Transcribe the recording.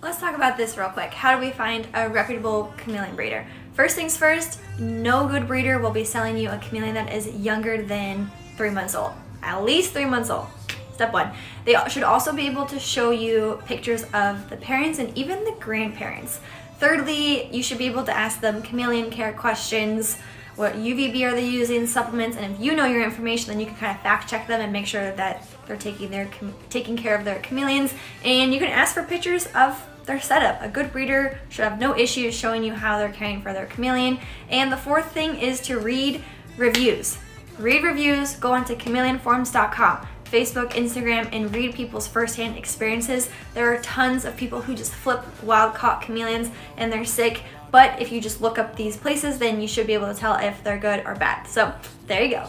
Let's talk about this real quick. How do we find a reputable chameleon breeder? First things first, no good breeder will be selling you a chameleon that is younger than three months old. At least three months old. Step one. They should also be able to show you pictures of the parents and even the grandparents. Thirdly, you should be able to ask them chameleon care questions. What UVB are they using, supplements, and if you know your information, then you can kind of fact check them and make sure that they're taking their taking care of their chameleons. And you can ask for pictures of their setup. A good breeder should have no issues showing you how they're caring for their chameleon. And the fourth thing is to read reviews. Read reviews, go onto chameleonforums.com. Facebook, Instagram, and read people's firsthand experiences. There are tons of people who just flip wild caught chameleons and they're sick, but if you just look up these places, then you should be able to tell if they're good or bad. So there you go.